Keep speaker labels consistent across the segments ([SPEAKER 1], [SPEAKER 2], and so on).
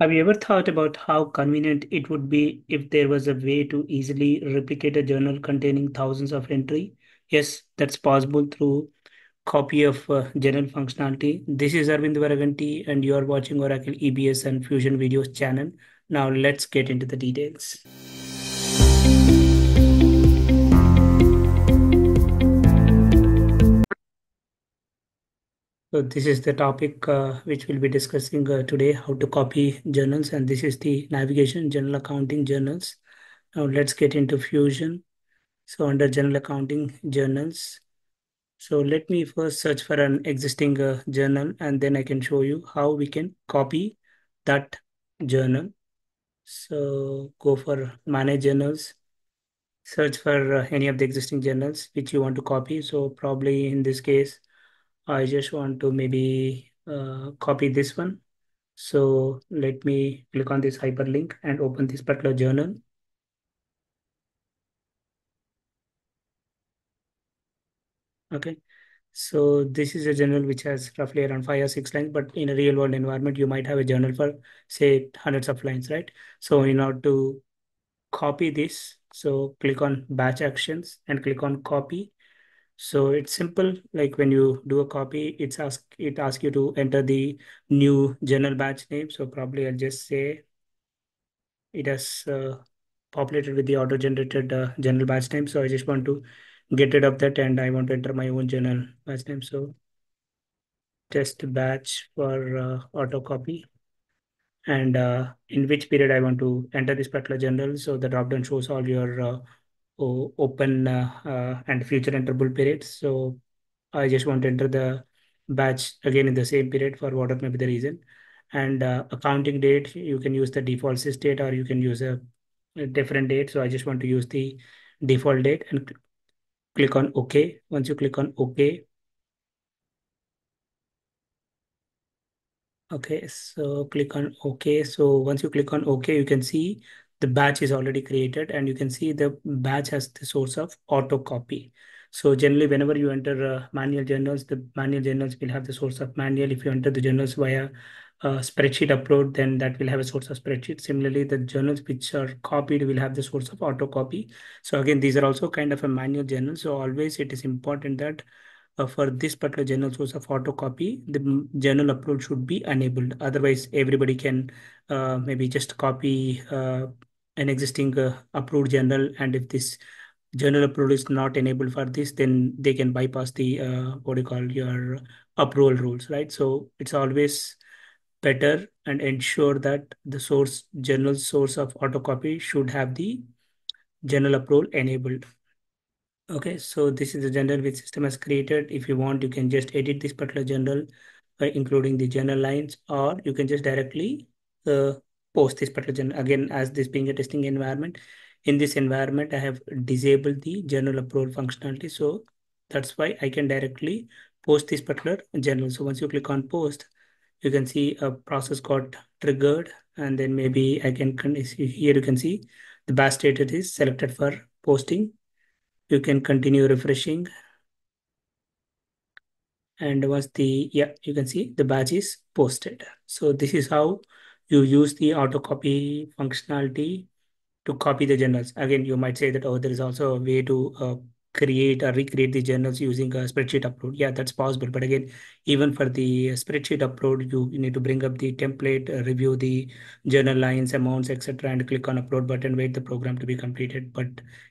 [SPEAKER 1] Have you ever thought about how convenient it would be if there was a way to easily replicate a journal containing thousands of entry? Yes, that's possible through copy of uh, journal functionality. This is Arvind Varaganti and you are watching Oracle Ebiz and Fusion Videos channel. Now let's get into the details. So this is the topic uh, which we'll be discussing uh, today, how to copy journals. And this is the navigation general accounting journals. Now let's get into Fusion. So under general accounting journals. So let me first search for an existing uh, journal and then I can show you how we can copy that journal. So go for manage journals, search for uh, any of the existing journals which you want to copy. So probably in this case, I just want to maybe uh, copy this one. So let me click on this hyperlink and open this particular journal. Okay. So this is a journal which has roughly around five or six lines, but in a real world environment, you might have a journal for say hundreds of lines, right? So in order to copy this, so click on batch actions and click on copy so it's simple. Like when you do a copy, it's ask it asks you to enter the new journal batch name. So probably I'll just say it has uh, populated with the auto-generated uh, batch name. So I just want to get rid of that and I want to enter my own journal batch name. So test batch for uh, auto copy and uh, in which period I want to enter this particular journal. So the dropdown shows all your uh, open uh, and future enterable periods. So I just want to enter the batch again in the same period for whatever may be the reason. And uh, accounting date, you can use the default sys date or you can use a, a, different date. So I just want to use the default date and cl click on OK. Once you click on OK, Okay, so click on OK. So once you click on OK, you can see the batch is already created and you can see the batch has the source of auto copy. So generally, whenever you enter uh, manual journals, the manual journals will have the source of manual. If you enter the journals via spreadsheet upload, then that will have a source of spreadsheet. Similarly, the journals which are copied will have the source of auto copy. So again, these are also kind of a manual journal. So always it is important that uh, for this particular journal source of autocopy, the journal upload should be enabled. Otherwise, everybody can uh, maybe just copy uh, an existing uh, approved journal. And if this journal approval is not enabled for this, then they can bypass the, uh, what you call your approval rules, right? So it's always better and ensure that the source journal source of autocopy should have the journal approval enabled. Okay, so this is the journal which system has created. If you want, you can just edit this particular journal by including the journal lines, or you can just directly uh, post this particular. Again, as this being a testing environment, in this environment, I have disabled the journal upload functionality. So that's why I can directly post this particular journal. So once you click on post, you can see a process got triggered and then maybe I can, here you can see the batch status is selected for posting you can continue refreshing and once the yeah you can see the batch is posted so this is how you use the auto copy functionality to copy the journals again you might say that oh there is also a way to uh, create or recreate the journals using a spreadsheet upload. Yeah, that's possible. But again, even for the spreadsheet upload, you, you need to bring up the template, uh, review the journal lines, amounts, etc., and click on upload button, wait the program to be completed. But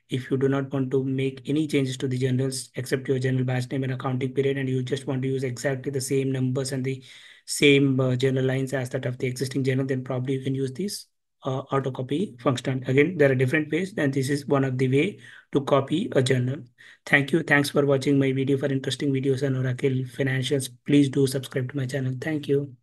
[SPEAKER 1] if you do not want to make any changes to the journals except your journal batch name and accounting period, and you just want to use exactly the same numbers and the same uh, journal lines as that of the existing journal, then probably you can use this uh, auto copy function. Again, there are different ways and this is one of the way to copy a journal. Thank you. Thanks for watching my video for interesting videos on Oracle Financials. Please do subscribe to my channel. Thank you.